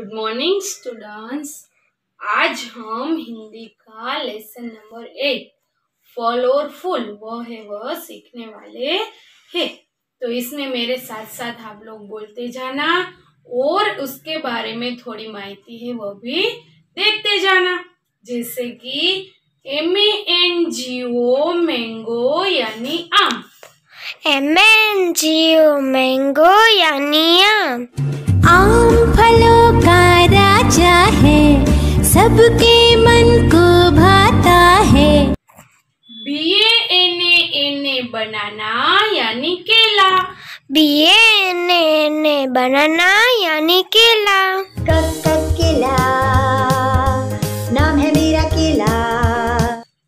Good morning students आज हम हिंदी का लेसन नंबर एट फॉल और फुल वो है वह सीखने वाले हैं। तो इसमें मेरे साथ साथ आप लोग बोलते जाना और उसके बारे में थोड़ी माहिती है, वो भी देखते जाना। जैसे कि M N G O mango यानी आम। M N G O mango यानी आम। आम फलों का राजा है सबके मन को भाता है। B N N A banana यानी केला। B N N A banana यानी केला। कक कक केला नाम है मेरा केला।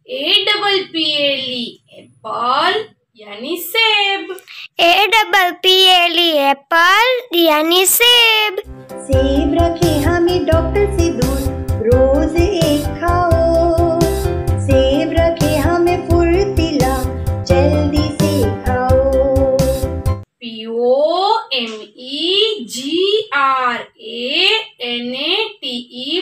A double P L E apple यानी सेब। A double P L E apple यानी सेब। हमें डॉक्टर से दूर रोज एक खाओ। सेब रखे हमें फुर्तीला जल्दी से खाओ। P O M E G R A N A T E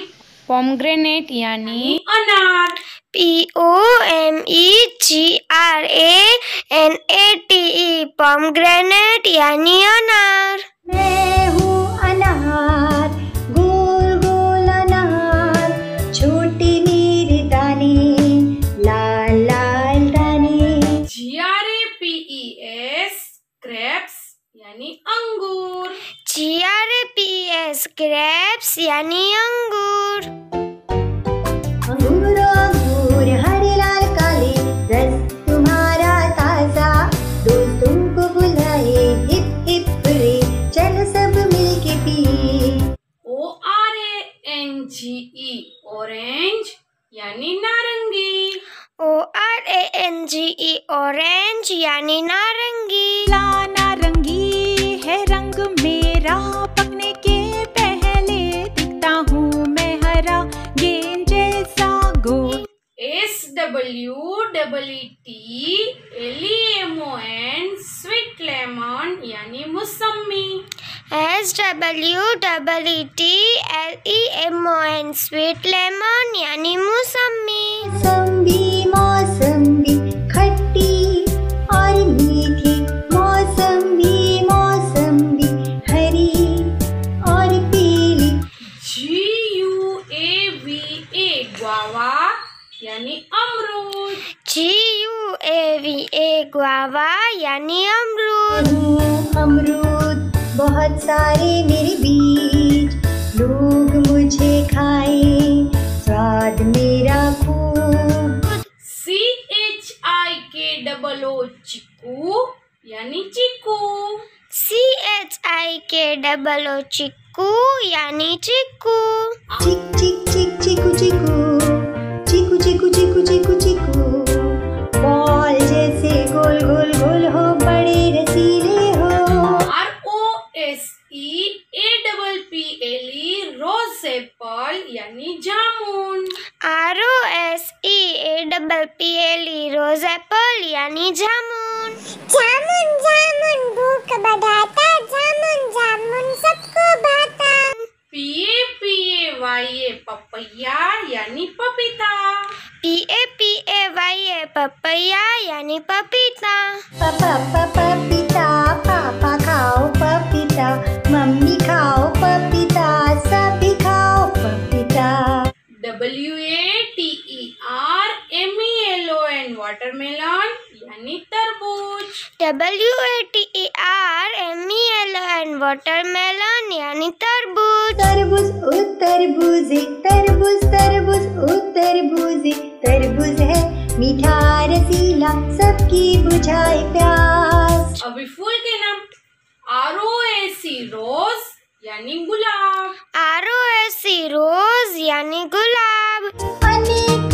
pomegranate यानी अनार P O M E G R A N A T E pomegranate यानी अनार मैं अनार जी ई ऑरेंज यानी नारंगी। O R A N G E orange यानी नारंगी। ला नारंगी है रंग मेरा पकने के पहले दिखता हूँ मैं हरा गेंद जैसा गोल। S W double T L M O N sweet lemon यानी मौसमी S W double T N sweet lemon यानी मौसम्बी मौसम्बी खट्टी और मीठी मौसम्बी मौसम्बी हरी और पीली G U A V A guava यानी अमरूद G U A V A guava यानी अमरूद अमरूद बहुत सारे मेरे बीज यानी चीकू सी एच आई के डबल ओ चिक्कू यानी चिक्कू चिक चिक चिक चिकू चिकू चिकू चिकू चिकू चिकू चिकू बॉल जैसे गोल गोल गोल हो बड़े रसीले हो। R O S E A double P L E rose apple यानी जामुन। R O S E A double P L E rose apple यानी जामुन। जामुन। भूख बढ़ाता जामुन जामुन सबको भाता P A P A Y A papaya यानी पपीता। P A P A Y papaya यानी पपीता। पापा पापा पपीता पापा खाओ पपीता मम्मी खाओ पपीता सभी खाओ पपीता। W A T E R M E L O N watermelon यानी तरबूज। W A T E R watermelon यानी तरबूज तरबूज ओ तरबूजे तरबूज तरबूज ओ तरबूजे तरबूज है मीठा रसीला सबकी बुझाए प्यास अभी फूल के नाम आर ओ ए सी रोज यानी गुलाब आर ओ एस सी रोज यानी गुलाब अनेक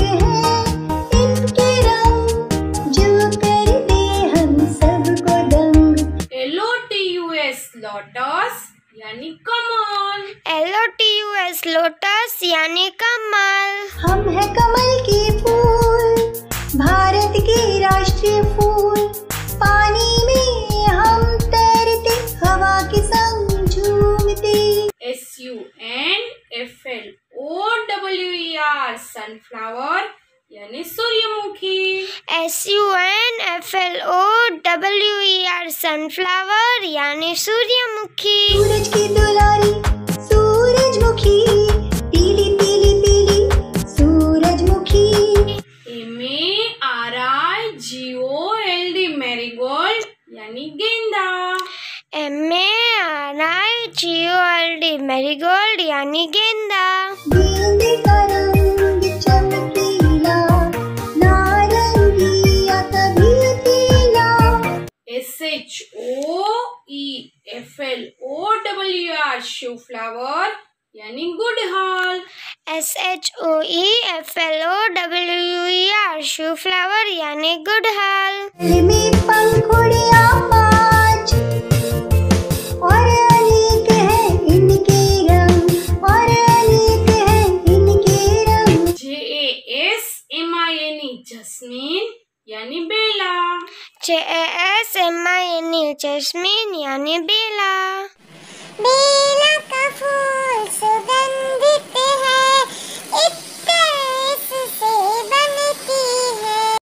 यानी कमल L O T U S lotus यानी कमल हम है कमल की फूल भारत की राष्ट्रीय फूल। सनफ्लावर यानी सूर्यमुखी सूरज की दुलारी सूरजमुखी पीली पीली पीली सूरजमुखी M A R I G O L D marigold यानी गेंदा M A R I G O L D marigold यानी गेंदा गेंदे का शिव फ्लावर यानी गुड़हल S H O E F L O W E R shoe flower यानी गुड़हल गले में पंखुड़ियाँ पाँच और अनेक हैं इनके रंग और अनेक हैं इनके रंग J A S M I N E jasmine यानी बेला J S M I N E jasmine यानी बेला बेला का फूल सुगंध